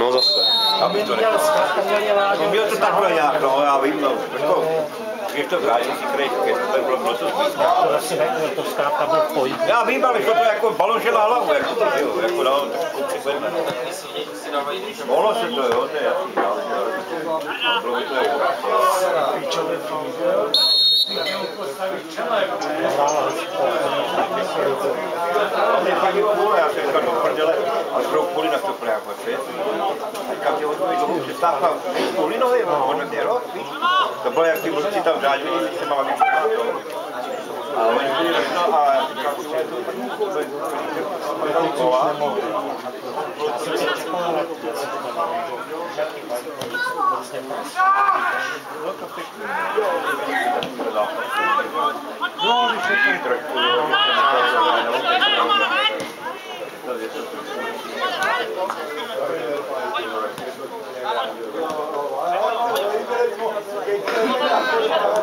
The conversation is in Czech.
No zase. Aby to zkrátka měl No, to takhle nějak, no, já vím, no, jako, když to vrátil si krejt, to bylo bylo to To asi ne, to zkrátka byl pohyb. Já vím, ale šlo to jako balonže na hlavu, jako to, jo, jako no, tak kluci sedme. Mohlo se to, jo, to je jasný, ale bylo by to jako Ale pak jo, vole, já jsem říkal do prdele, ale budou kvůli na to právě, co je? Říkám, že odmluví domů přestávka kvůli nový, možná mě rok, víš? To bylo jak ty mluvci tam řádili, když se má víc a oni byli no a říkám, že je to kola. No, když je tím trošku, Obrigado.